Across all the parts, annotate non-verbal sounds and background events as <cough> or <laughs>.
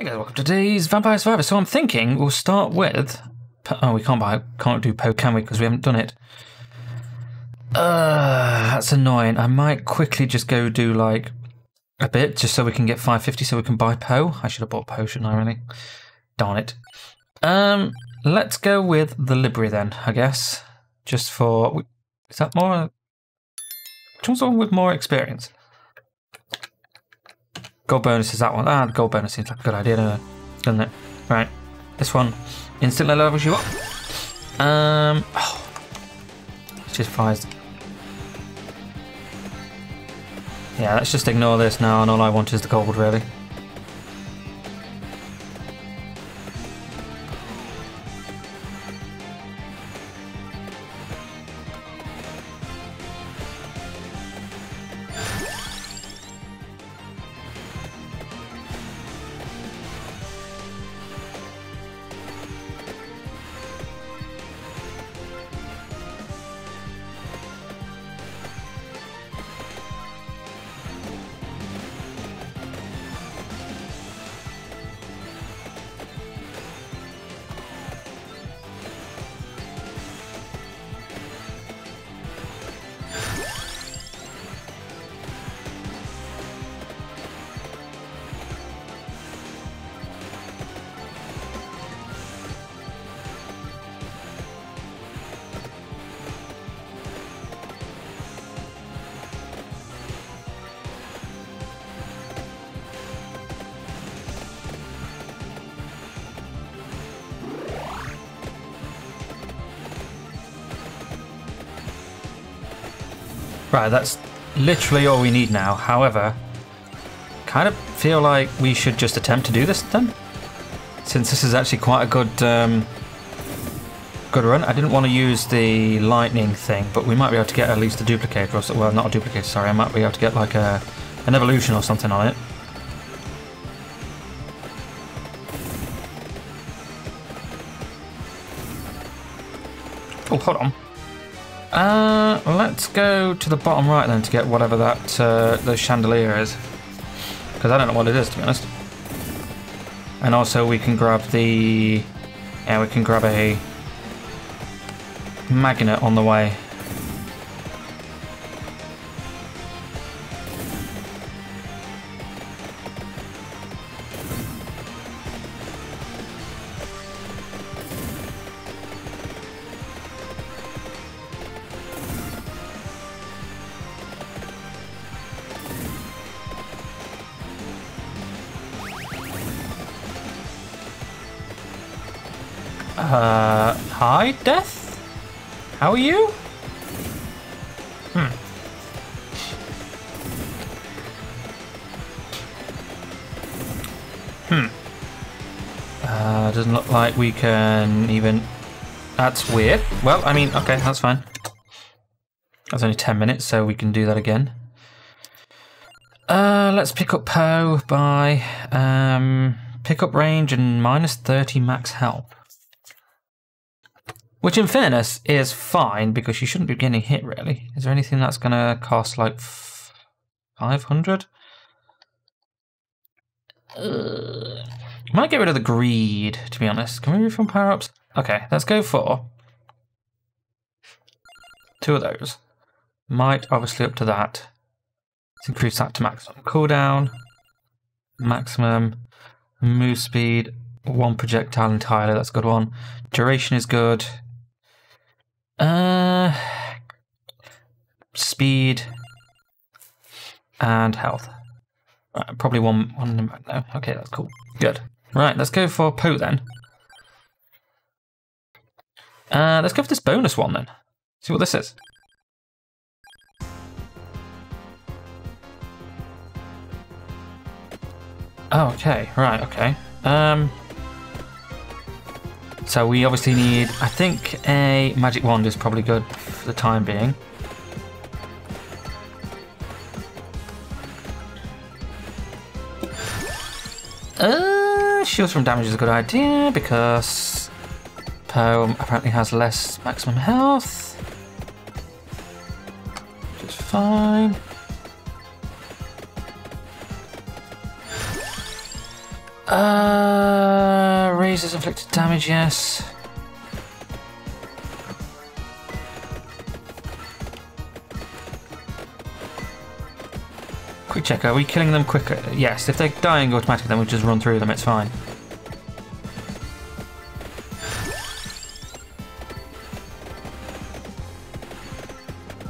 Hey guys, welcome to today's Vampire Survivor. So I'm thinking we'll start with. Oh, we can't buy, can't do Poe, can we? Because we haven't done it. Uh, that's annoying. I might quickly just go do like a bit, just so we can get 550, so we can buy Poe. I should have bought Poe, shouldn't I? Really? Darn it. Um, let's go with the Libri then, I guess. Just for is that more? Which one's the one with more experience? Gold bonus is that one. Ah, the gold bonus seems like a good idea, doesn't it? Right. This one instantly levels you up. Um, oh, just fires. Yeah, let's just ignore this now, and all I want is the gold, really. Right, that's literally all we need now. However, kind of feel like we should just attempt to do this then. Since this is actually quite a good um, good run. I didn't want to use the lightning thing, but we might be able to get at least a duplicate or well, not a duplicate, sorry. I might be able to get like a an evolution or something on it. Oh, hold on. Uh, let's go to the bottom right then to get whatever that uh, the chandelier is, because I don't know what it is to be honest. And also we can grab the, yeah, we can grab a magnet on the way. Uh, hi, Death? How are you? Hmm. Hmm. Uh, doesn't look like we can even... That's weird. Well, I mean, okay, that's fine. That's only 10 minutes, so we can do that again. Uh, let's pick up Poe by um, pick up range and minus 30 max health. Which, in fairness, is fine because you shouldn't be getting hit, really. Is there anything that's going to cost like 500? Uh, might get rid of the greed, to be honest. Can we move from power ups? Okay, let's go for two of those. Might obviously up to that. Let's increase that to maximum. Cooldown, maximum, move speed, one projectile entirely. That's a good one. Duration is good. Uh, speed and health. Right, probably one one no. Okay, that's cool. Good. Right, let's go for Poe then. Uh, let's go for this bonus one then. See what this is. Oh, okay. Right. Okay. Um. So we obviously need, I think a magic wand is probably good for the time being. Uh, shields from damage is a good idea because Poe apparently has less maximum health. Which is fine. Uh, raises inflicted damage, yes. Quick check, are we killing them quicker? Yes, if they're dying automatically, then we just run through them, it's fine.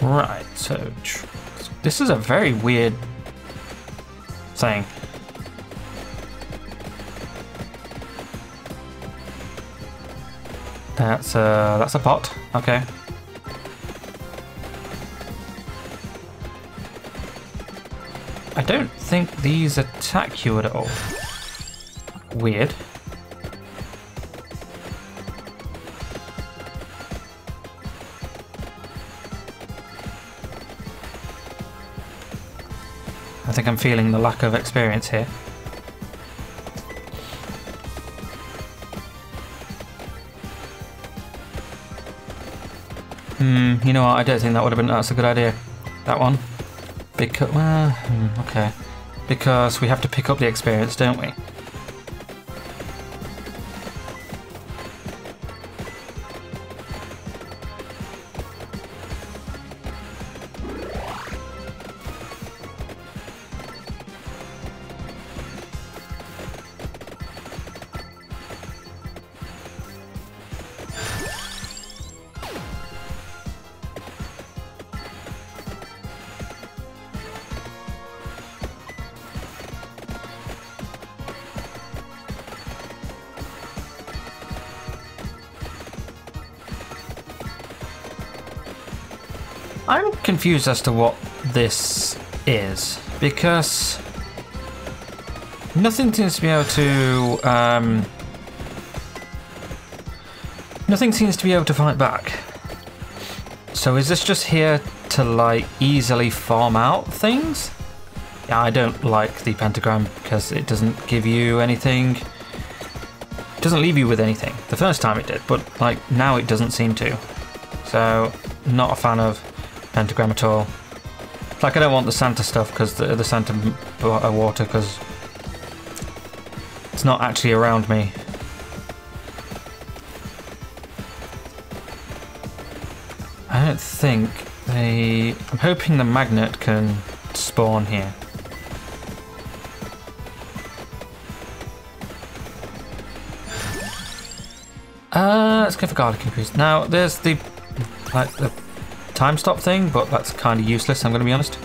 Right, so this is a very weird thing. That's a that's a pot. Okay. I don't think these attack you at all. Weird. I think I'm feeling the lack of experience here. Hmm, you know what, I don't think that would have been, that's a good idea. That one. Because, well, hmm, okay. Because we have to pick up the experience, don't we? I'm confused as to what this is because nothing seems to be able to. Um, nothing seems to be able to fight back. So is this just here to like easily farm out things? Yeah, I don't like the pentagram because it doesn't give you anything. It doesn't leave you with anything. The first time it did, but like now it doesn't seem to. So not a fan of pentagram at all. Like I don't want the Santa stuff because the, the Santa water because it's not actually around me. I don't think they. I'm hoping the magnet can spawn here. Uh, let's go for garlic increase. Now, there's the like the time stop thing, but that's kind of useless, I'm going to be honest.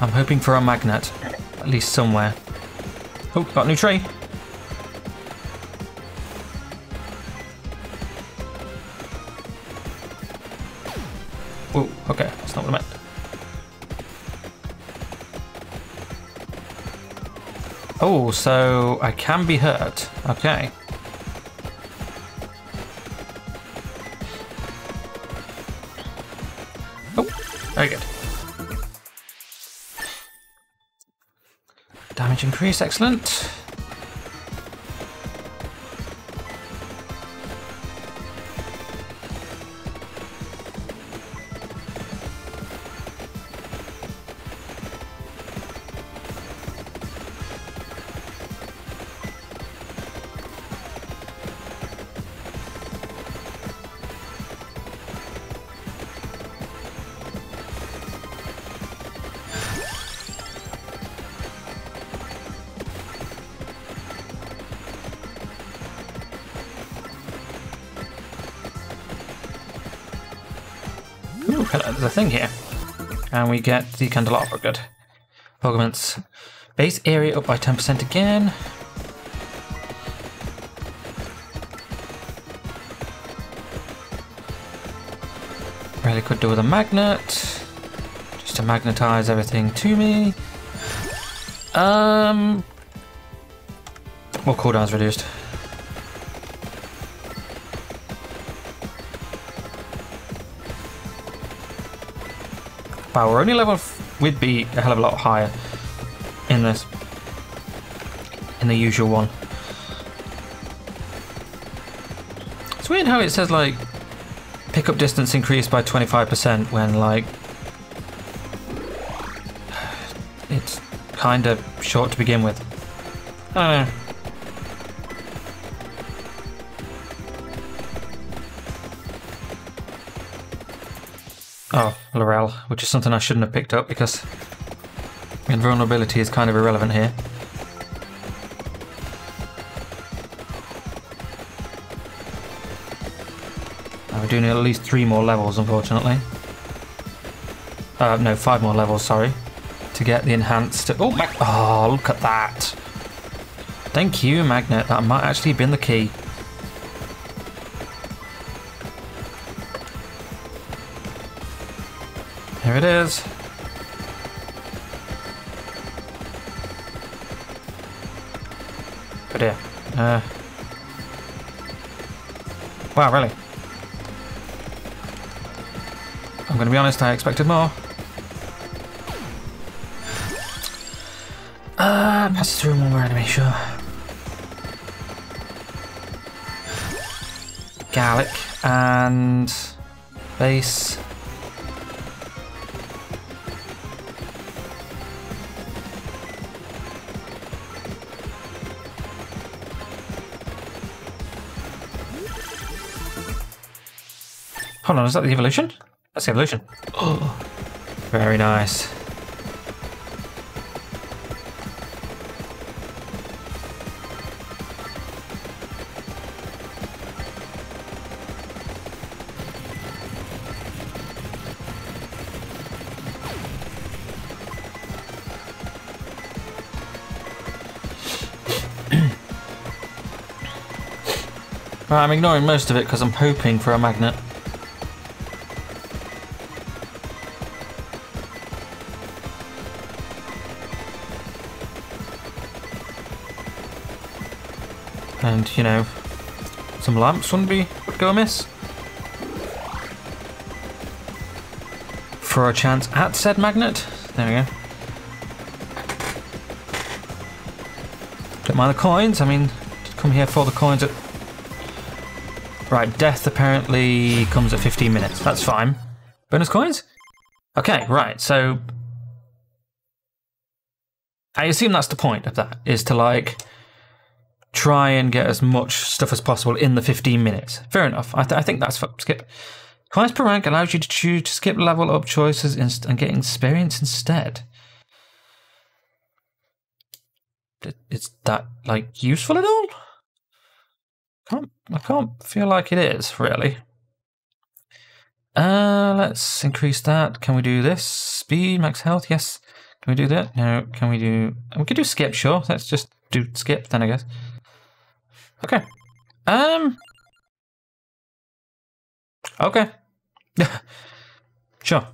I'm hoping for a magnet, at least somewhere. Oh, got a new tree. Oh, okay, that's not what I meant. Oh, so I can be hurt. Okay. Oh, very good. Damage increase, excellent. Ooh, thing here. And we get the candelabra, good. Augments base area up by 10% again. Really could do with a magnet. Just to magnetize everything to me. Um, well, cooldown's reduced. Wow, only level. We'd be a hell of a lot higher in this, in the usual one. It's weird how it says like pickup distance increased by 25% when like <sighs> it's kind of short to begin with. I don't know. Oh, Laurel, which is something I shouldn't have picked up because invulnerability is kind of irrelevant here. We're doing at least three more levels, unfortunately. Uh, no, five more levels, sorry. To get the enhanced... Oh, oh, look at that. Thank you, Magnet. That might actually have been the key. Here it is. But yeah. Uh, wow, really? I'm going to be honest, I expected more. Uh, pass through more enemy, sure. Garlic and base. Hold on, is that the evolution? That's the evolution. Oh, very nice. I'm ignoring most of it because I'm hoping for a magnet. And, you know, some lamps wouldn't be would go amiss. For a chance at said magnet. There we go. Don't mind the coins, I mean, come here for the coins at... Right, death apparently comes at 15 minutes. That's fine. Bonus coins? Okay, right, so... I assume that's the point of that, is to like try and get as much stuff as possible in the 15 minutes. Fair enough. I, th I think that's skip. Coins per rank allows you to choose to skip level up choices and get experience instead. Is that like useful at all? Can't I can't feel like it is really. Uh, let's increase that. Can we do this? Speed, max health. Yes. Can we do that? No. Can we do? We could do skip. Sure. Let's just do skip then. I guess. Okay. Um. Okay. <laughs> sure.